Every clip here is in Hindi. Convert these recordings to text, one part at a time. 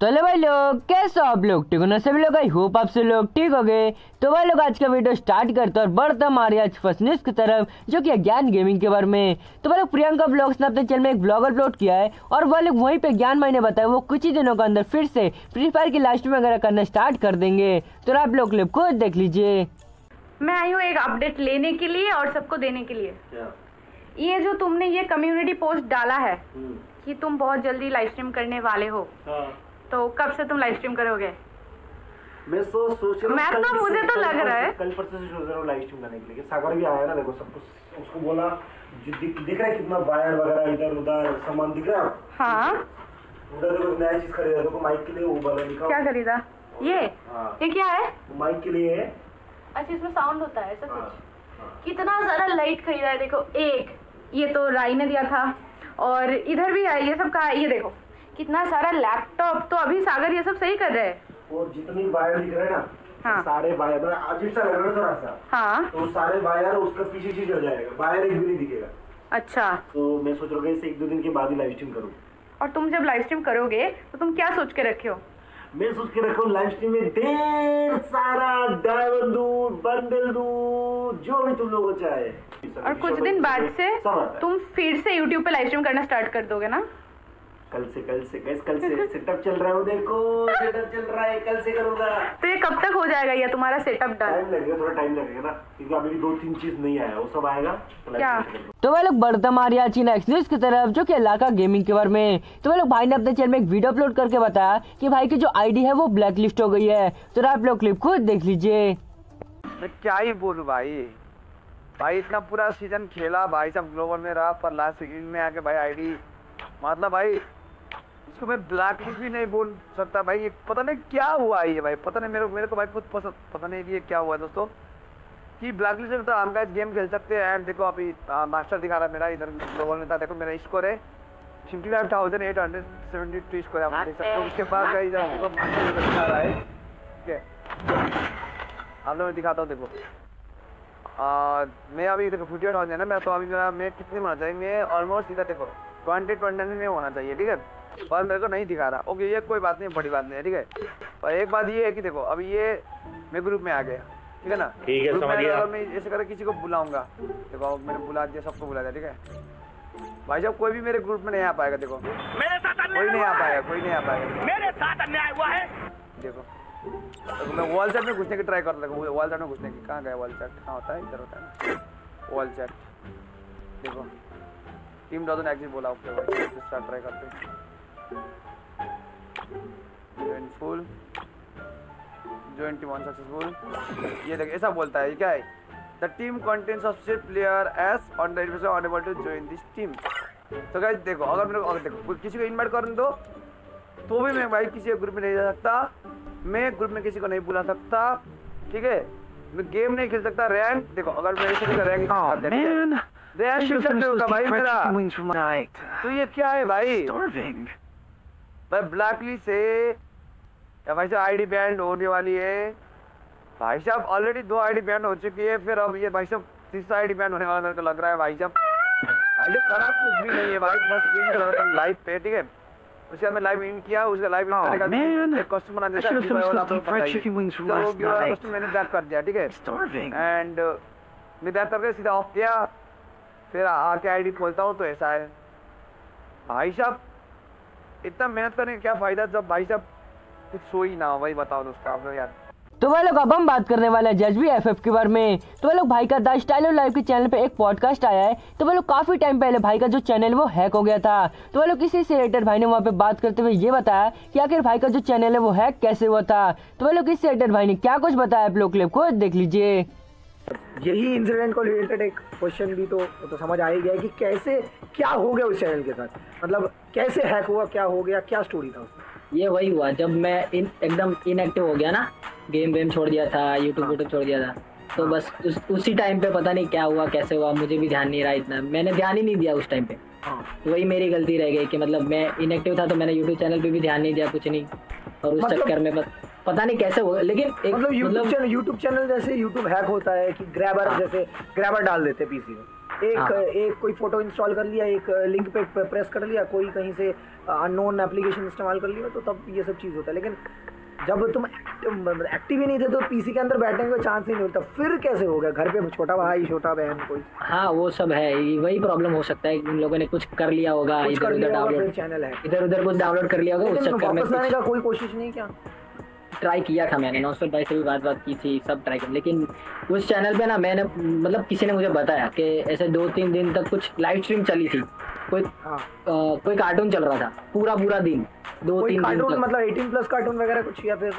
तो ले भाई लोग कैसे हो आप लोग? ठीक हो ना? सभी लोग आई होप आप सभी लोग ठीक हो गए तो भाई लोग आज का वीडियो स्टार्ट करते हैं और बढ़ता हमारे आज फ़र्स्ट न्यूज़ की तरफ़ जो कि ज्ञान गेमिंग के बारे में। तो भाई लोग प्रियंका ब्लॉग्स ने अपने चैनल में एक ब्लॉग अपलोड किया है और वो लोग वहीं पे ज्ञान भाई ने बताया वो कुछ ही दिनों के अंदर फिर से फ्री फायर की लास्ट में वगैरह करना स्टार्ट कर देंगे। तो आप लोग क्लिप खुद देख लीजिए। मैं आई हूँ एक अपडेट लेने के लिए और सबको देने के लिए। ये जो तुमने ये कम्युनिटी पोस्ट डाला है हम्म, कि तुम बहुत जल्दी लाइव स्ट्रीम करने वाले हो। हाँ। तो कब से तुम लाइव स्ट्रीम करोगे? मैं सोच सोच रहा हूँ मैं तो- मुझे तो लग रहा है। कल परसों से सोच रहा हूँ लाइव स्ट्रीम करने के लिए। सागर भी आया ना देखो सब कुछ उसको बोला दिख दिख रहा है कितना वायर वगैरह इधर उधर सामान दिख रहा है? हाँ। उधर देखो नया चीज़ खरीदा देखो माइक के लिए वो वाला क्या खरीदा? ये? हाँ। ये क्या है? माइक के लिए है। अच्छा इसमें साउंड होता है ऐसा हाँ, कुछ। कितना सारा लाइट खरीदा है देखो एक। ये तो राई ने दिया था। और इधर भी है ये सब कहा ये देखो। कितना सारा लैपटॉप तो अभी सागर ये सब सही कर रहे हैं। और जितनी वायर दिख रहे हैं ना हाँ। सारे वायर अजीब सा लग रहा है थोड़ा सा हाँ। तो सारे वायर उसका पीछे पीछे चल जाएगा वायर एक भी नहीं दिखेगा। अच्छा। तो मैं सोच रहा हूँ एक दो दिन के बाद ही लाइव स्ट्रीम करूँ। और तुम जब लाइव स्ट्रीम करोगे तो तुम क्या सोच के रखे हो? मैं सोच के रखा हूँ लाइव स्ट्रीम में ढेर सारा डायमंड दूध बंडल दूध जो भी तुम लोगों चाहे। और कुछ दिन बाद से। तुम फिर से यूट्यूब पे लाइव स्ट्रीम करना स्टार्ट कर दोगे ना? कल से कल से कल कल से सेटअप चल रहा है देखो सेटअप चल रहा है कल से करूँगा। तो ये कब तक हो जाएगा ये तुम्हारा सेटअप डन टाइम लगेगा थोड़ा टाइम लगेगा ना क्योंकि अभी भी दो तीन चीज़ नहीं आया वो सब आएगा। तो क्या? तो वह लोग बढ़ता आज नेक्स्ट की तरफ़ जो कि इलाका गेमिंग के बारे में। तो वह लोग भाई ने अपने चैनल में एक वीडियो अपलोड करके बताया कि भाई की जो आईडी है वो ब्लैक लिस्ट हो गई है। तो आप लोग क्लिप खुद देख लीजिए। मैं क्या ही बोलूँ भाई? भाई इतना पूरा सीज़न खेला भाई सब ग्लोबल में रहा पर लास्ट सीज़न में आके भाई आईडी मतलब भाई इसको मैं ब्लैक भी नहीं बोल सकता भाई। ये पता नहीं क्या हुआ ये भाई। पता नहीं मेरे मेरे को भाई खुद पसंद पता नहीं ये क्या हुआ दोस्तों। कि ब्लैक लिस्ट में तो हम गाइस गेम खेल सकते हैं। एंड देखो अभी मास्टर दिखा रहा है मेरा इधर ग्लोबल में था। देखो मेरा स्कोर है fifty five thousand eight hundred seventy two score आप देख सकते हो। उसके बाद गाइस आपको मास्टर दिखा रहा है। ठीक है। आप लोग मैं दिखाता हूँ देखो। आ, मैं अभी देखो फिफ्टी एट थाउज़ेंड है ना। मैं तो अभी मेरा मैं कितने होना चाहिए मैं ऑलमोस्ट इधर देखो। ट्वेंटी ट्वेंटी में होना चाहिए ठीक है? पर मेरे को नहीं दिखा रहा। ओके ये कोई बात नहीं बड़ी बात नहीं है ठीक है? पर एक बात ये है कि देखो अभी ये मैं ग्रुप में आ गया ठीक है ना? ठीक है, समझ गया। मैं ऐसे करके किसी को बुलाऊँगा। देखो मैंने बुला दिया सबको बुला दिया ठीक है? भाई साहब कोई भी मेरे ग्रुप में नहीं आ पाएगा देखो। मेरे साथ अन्याय कोई नहीं आ पाएगा कोई नहीं आ पाएगा। मेरे साथ अन्याय हुआ है। देखो तो मैं वॉल चैट में घुसने की ट्राई करता था वॉल चैट में घुसने की। कहाँ गया वॉल चैट कहाँ होता है? इधर होता है वॉल चैट देखो। टीम डजन एग्जिट बोला ओके भाई स्टार्ट ट्राई करते हैं. Join full join team one successful ये देख ऐसा बोलता है क्या है? The team contents of set players on the unable to join this team तो गाइस देखो अगर मेरे को अगर देखो किसी को इनवाइट करने दो तो भी मैं भाई किसी ग्रुप में नहीं जा सकता। मैं ग्रुप में किसी को नहीं बुला सकता ठीक है? मैं गेम नहीं खेल सकता रैंक देखो अगर मैं का रैंक Should सकते finish होगा भाई मेरा. तो ये क्या है भाई? Starving. भाई ब्लैकली से भाई साहब आईडी बैंड होने वाली है। भाई साहब ऑलरेडी दो आईडी बैंड हो चुकी है फिर अब ये भाई साहब तीसरा आईडी बैंड होने वाला मेरे को लग रहा है भाई साहब। भाई खराब कुछ भी नहीं है भाई बस लाइव पे ठीक है? उसके बाद मैं लाइव इन किया उसका लाइव इन करने का man. एक कस्टमर आ I जाता should have finished वाला those deep आपको fried बताइए। chicken wings from तो मैंने बैक कर दिया ठीक है? एंड मैं बैक करके सीधा ऑफ़ किया। फिर आके आईडी खोलता हूँ तो ऐसा है। भाई साहब इतना मेहनत करने का क्या फ़ायदा जब भाई साहब कुछ सो ही ना हो भाई बताओ दोस्तों आप लोग यार। तो वह लोग अब हम बात करने वाले हैं जज भी एफ़ के बारे में। तो वह लोग भाई का द स्टाइल लाइव के चैनल पे एक पॉडकास्ट आया है। तो वह लोग काफ़ी टाइम पहले भाई का जो चैनल वो हैक हो गया था। तो वह लोग इसी से रिलेटेड भाई ने वहाँ पे बात करते हुए ये बताया कि आखिर भाई का जो चैनल है वो हैक कैसे हुआ था। तो वह लोग इस रिलेटेड भाई ने क्या कुछ बताया आप लोग क्लिप को देख लीजिए। यही इंसिडेंट को रिलेटेड एक क्वेश्चन भी तो तो समझ आ ही गया कि कैसे क्या हो गया उस चैनल के साथ? मतलब कैसे हैक हुआ क्या हो गया क्या स्टोरी था उसमें? ये वही हुआ जब मैं इन एकदम इनएक्टिव हो गया ना गेम वेम छोड़ दिया था यूट्यूब यूट्यूब छोड़ दिया था तो बस उस, उसी टाइम पे पता नहीं क्या हुआ कैसे हुआ मुझे भी ध्यान नहीं रहा इतना। मैंने ध्यान ही नहीं दिया उस टाइम पे। हाँ। वही मेरी गलती रह गई कि मतलब मैं इनएक्टिव था तो मैंने यूट्यूब चैनल पे भी ध्यान नहीं दिया कुछ नहीं। और उस मतलब- चक्कर में बस पता नहीं कैसे हुआ लेकिन एक मतलब यूट्यूब चैनल यूट्यूब चैनल जैसे यूट्यूब हैक होता है कि ग्रैबर हाँ। जैसे ग्रैबर डाल देते पीसी में। एक हाँ। एक कोई फ़ोटो इंस्टॉल कर लिया एक लिंक पे प्रेस कर लिया कोई कहीं से अननोन एप्लीकेशन इस्तेमाल कर लिया तो तब ये सब चीज़ होता है। लेकिन जब तुम एक्टिव ही नहीं थे तो पीसी के अंदर बैठने का चांस ही नहीं मिलता फिर कैसे हो गया? घर पे छोटा भाई छोटा बहन कोई? हाँ वो सब है। वही प्रॉब्लम हो सकता है उन लोगों ने कुछ कर लिया होगा इधर उधर होगा, डाउनलोड चैनल है इधर उधर कुछ डाउनलोड कर लिया होगा उस चक्कर में का कोई कोशिश नहीं क्या। ट्राई किया था मैंने नौ भाई से भी बात बात की थी सब ट्राई किया लेकिन उस चैनल पे ना मैंने मतलब किसी ने मुझे बताया कि ऐसे दो तीन दिन तक कुछ लाइव स्ट्रीम चली थी। कोई हाँ। अ, कोई कार्टून चल रहा था पूरा पूरा दिन दो तीन दिन तक। मतलब 18 प्लस कार्टून वगैरह कुछ या फिर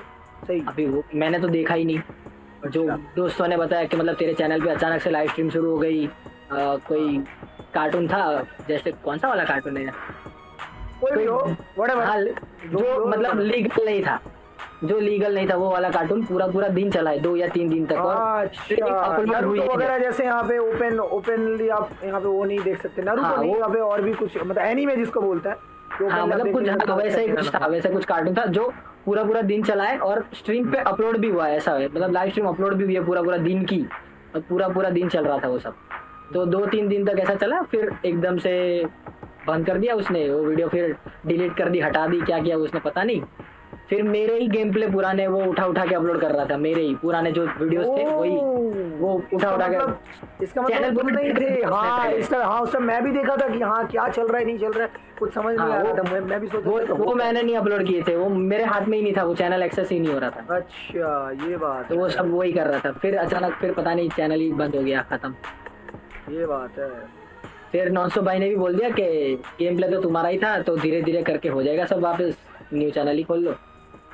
सही? अभी वो मैंने तो देखा ही नहीं। जो दोस्तों ने बताया कि मतलब तेरे चैनल पे अचानक से लाइव स्ट्रीम शुरू हो गई कोई कार्टून था? जैसे कौन सा वाला कार्टून है? कोई भी हो. हाँ, जो मतलब लीगल नहीं था। जो लीगल नहीं था वो वाला कार्टून पूरा पूरा दिन चला है दो या तीन दिन तक। और अच्छा नारुतो। वगैरह जैसे यहाँ पे ओपन ओपनली आप यहाँ पे वो नहीं देख सकते। नारुतो हाँ, नहीं यहाँ पे और भी कुछ मतलब एनीमे जिसको बोलते हैं हाँ मतलब कुछ हाँ, वैसा ही कुछ था वैसा कुछ कार्टून था जो पूरा पूरा दिन चला है और स्ट्रीम पे अपलोड भी हुआ है ऐसा है। मतलब लाइव स्ट्रीम अपलोड भी हुई है पूरा पूरा दिन की और पूरा पूरा दिन चल रहा था वो सब। तो दो तीन दिन तक ऐसा चला फिर एकदम से बंद कर दिया उसने वो वीडियो फिर डिलीट कर दी हटा दी क्या किया उसने पता नहीं। फिर मेरे ही गेम प्ले पुराने वो उठा उठा के अपलोड कर रहा था मेरे ही पुराने जो वीडियोस थे वही वो उठा उठा के मतलब इसका मतलब चैनल नहीं थे। हाँ इसका हाँ उस मैं भी देखा था कि हाँ क्या चल रहा है नहीं चल रहा है कुछ समझ नहीं हाँ, आ रहा था मैं मैं भी सोच वो वो मैंने नहीं अपलोड किए थे वो मेरे हाथ में ही नहीं था वो चैनल एक्सेस ही नहीं हो रहा था। अच्छा ये बात तो वो सब वही कर रहा था फिर अचानक फिर पता नहीं चैनल ही बंद हो गया खत्म। ये बात है। फिर नॉनसो भाई ने भी बोल दिया कि गेम प्ले तो तुम्हारा ही था तो धीरे धीरे करके हो जाएगा सब वापस न्यू चैनल ही खोल लो।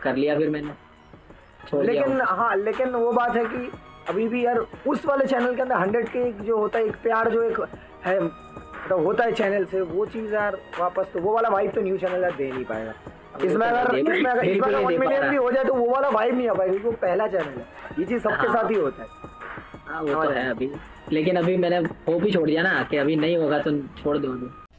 कर लिया फिर मैंने। लेकिन हाँ लेकिन वो बात है कि अभी भी यार उस वाले चैनल के अंदर हंड्रेड के जो होता है एक प्यार जो एक है मतलब होता है चैनल से वो चीज़ यार वापस तो वो वाला वाइब तो न्यू चैनल यार दे नहीं पाएगा। इसमें अगर इसमें अगर इसमें अगर वन मिलियन भी हो जाए तो वो वाला वाइब नहीं आ पाएगा क्योंकि वो पहला चैनल है। ये चीज़ सबके हाँ। साथ ही होता है। हाँ वो तो है अभी। लेकिन अभी मैंने होप ही छोड़ दिया ना कि अभी नहीं होगा तो छोड़ दो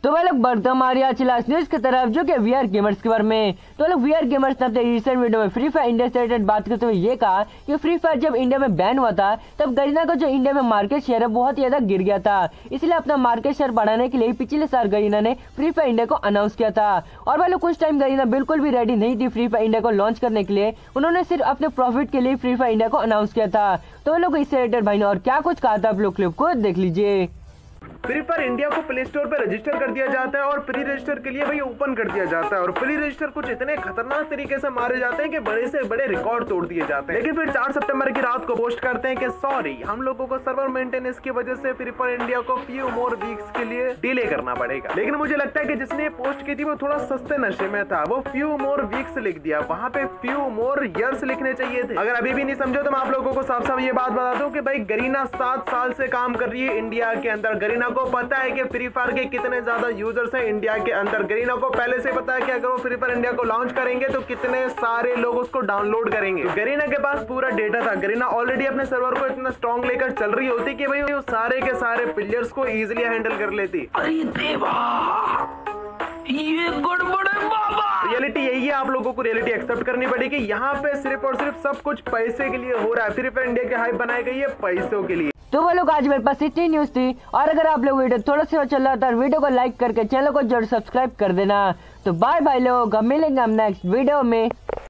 तो वह लोग बढ़ते हमारे आज लास्ट न्यूज़ की तरफ़, जो कि वीआर गेमर्स के बारे में। तो लोग वीआर गेमर्स ने अपने रिसेंट वीडियो में फ्री फायर इंडिया से रिलेटेड बात करते हुए ये कहा कि फ्री फायर जब इंडिया में बैन हुआ था, तब गरीना का जो इंडिया में मार्केट शेयर है, बहुत ज़्यादा गिर गया था। इसलिए अपना मार्केट शेयर बढ़ाने के लिए पिछले साल गरीना ने फ्री फायर इंडिया को अनाउंस किया था। और वह कुछ टाइम गरीना बिल्कुल भी रेडी नहीं थी फ्री फायर इंडिया को लॉन्च करने के लिए। उन्होंने सिर्फ़ अपने प्रॉफिट के लिए फ्री फायर इंडिया को अनाउंस किया था। तो लोग इससे रिलेटेड भाई ने और क्या कुछ कहा था आप लोग क्लिप को, देख लीजिए। फ्री फायर इंडिया को प्ले स्टोर पर रजिस्टर कर दिया जाता है और प्री रजिस्टर के लिए भाई ओपन कर दिया जाता है। और प्री रजिस्टर कुछ इतने खतरनाक तरीके से मारे जाते हैं कि बड़े से बड़े रिकॉर्ड तोड़ दिए जाते हैं। लेकिन फिर 4 सितंबर की रात को पोस्ट करते हैं कि सॉरी हम लोगों को सर्वर मेंटेनेंस की वजह से फ्री फायर इंडिया को फ्यू मोर वीक्स के लिए डिले करना पड़ेगा। लेकिन मुझे लगता है कि जिसने पोस्ट की थी, वो थोड़ा सस्ते नशे में था। वो फ्यू मोर वीक्स लिख दिया। वहाँ पे फ्यू मोर ईयर्स लिखने चाहिए थे। अगर अभी भी नहीं समझो तो मैं आप लोगों को साफ़ साफ़ ये बात बता दूँ कि भाई गरीना सात साल से काम कर रही है इंडिया के अंदर। गरीना को पता है कि फ्री फायर के कितने ज़्यादा यूज़र्स हैं इंडिया के अंदर। गरीना को पहले से पता है कि अगर वो फ्री फायर इंडिया को लॉन्च करेंगे तो कितने सारे लोग उसको डाउनलोड करेंगे। गरीना के पास पूरा डेटा था। गरीना ऑलरेडी अपने सर्वर को इतना स्ट्रॉन्ग लेकर चल रही होती कि भाई वो सारे के सारे प्लेयर्स को इजिली हैंडल कर लेती। रियलिटी यही है आप लोगों को रियलिटी एक्सेप्ट करनी पड़ेगी। यहाँ पे सिर्फ़ और सिर्फ़ सब कुछ पैसे के लिए हो रहा है। फ्री फायर इंडिया की हाइप बनाई गई है पैसों के लिए। तो वो लोग आज मेरे पास इतनी न्यूज़ थी, और अगर आप लोग वीडियो थोड़ा सा चल रहा था वीडियो को लाइक करके चैनल को ज़रूर सब्सक्राइब कर देना। तो बाय बाय लोग मिलेंगे हम नेक्स्ट वीडियो में।